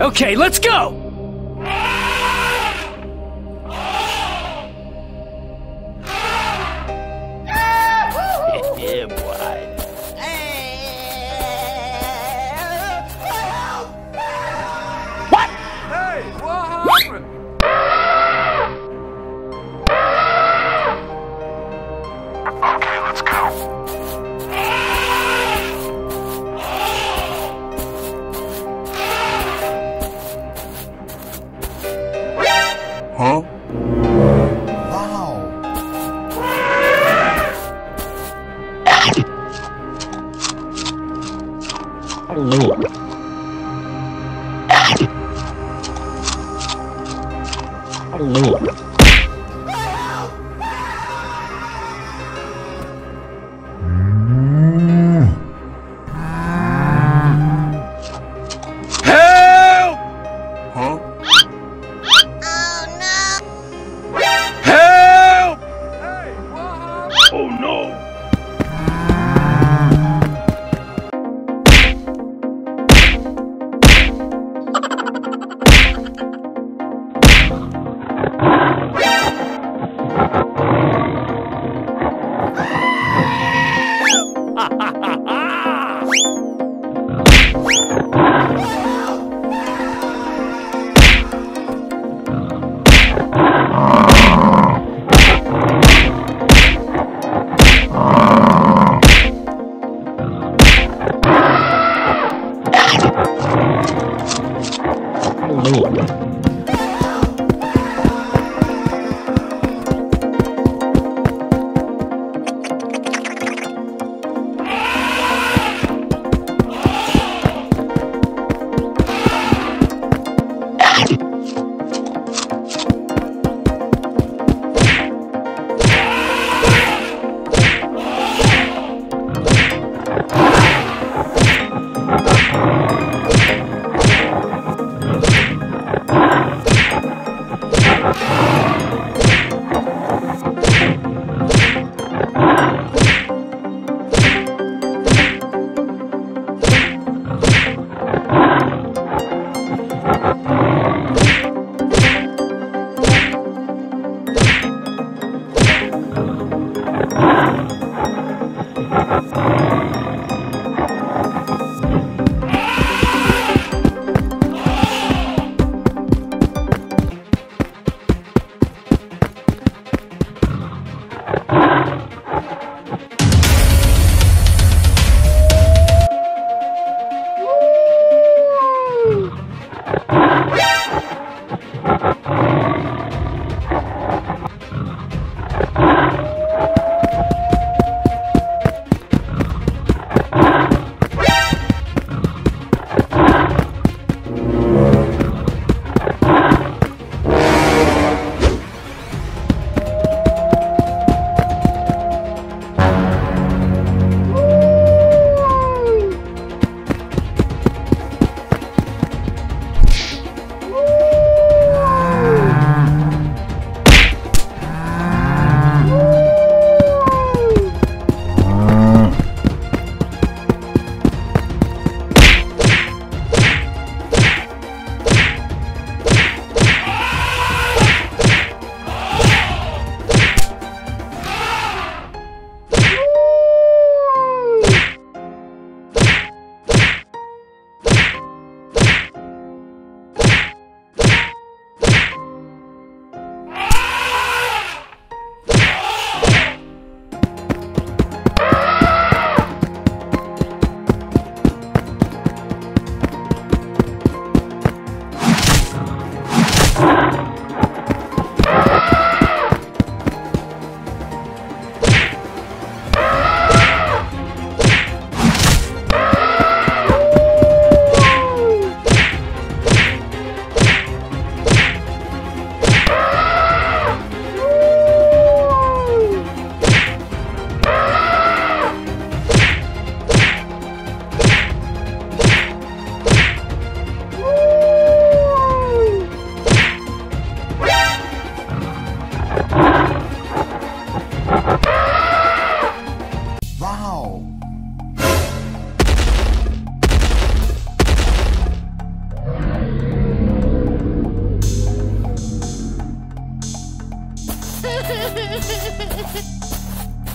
Okay, let's go! Música Ooh.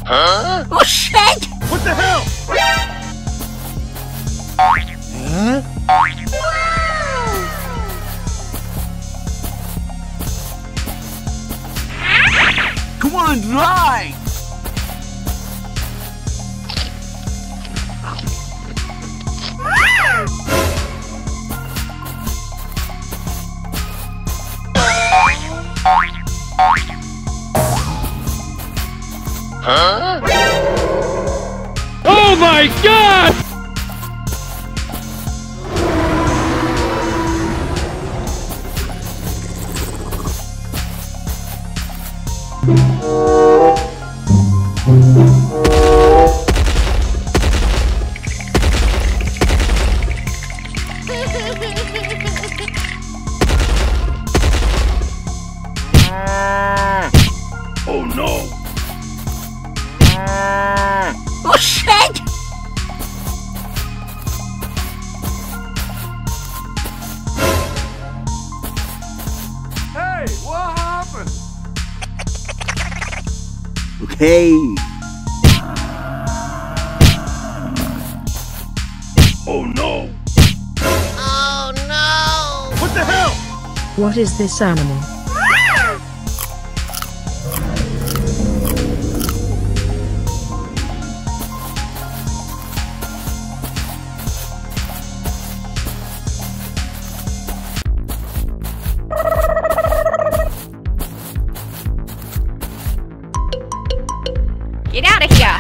Huh? Oh shit! What the hell? Come on, drive! Huh? Oh my god! Okay. Oh no! Oh no! What the hell? What is this animal? Get out of here!